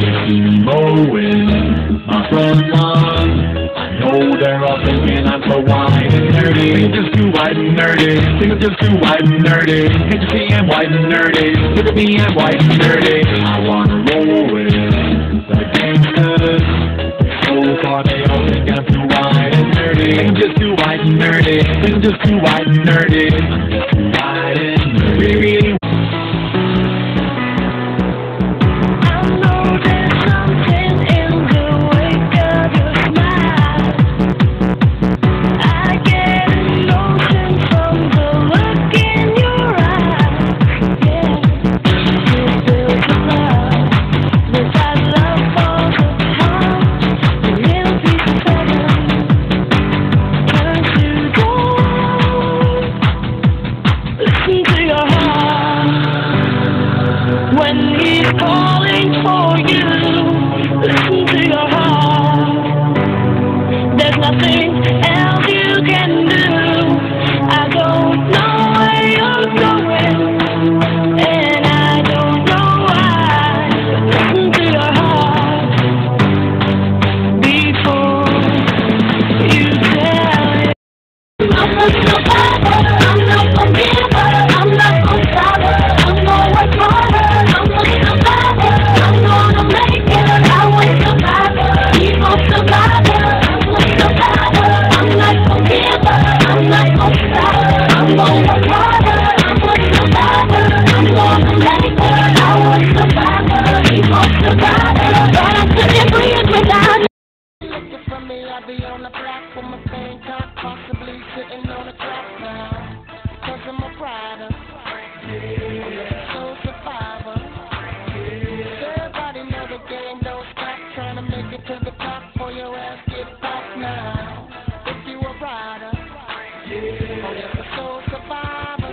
me mowing my front lawn. I know they're all thinking I'm so white and nerdy. Think just too white and nerdy. Think just too white and nerdy. Can't you see I'm white and nerdy? Look at me, I'm white and nerdy. I wanna roll with the gangsters. So far they all think I'm too white and nerdy. Think just too white and nerdy. Think just too white and nerdy. I'm just too white and nerdy. When he's calling for you, listen to your heart. There's nothing sitting on a track now. Cause I'm a rider. Soul survivor. Everybody know the game don't stop. Make it to the top your ass get now. If you a rider. Oh, yes, a soul survivor.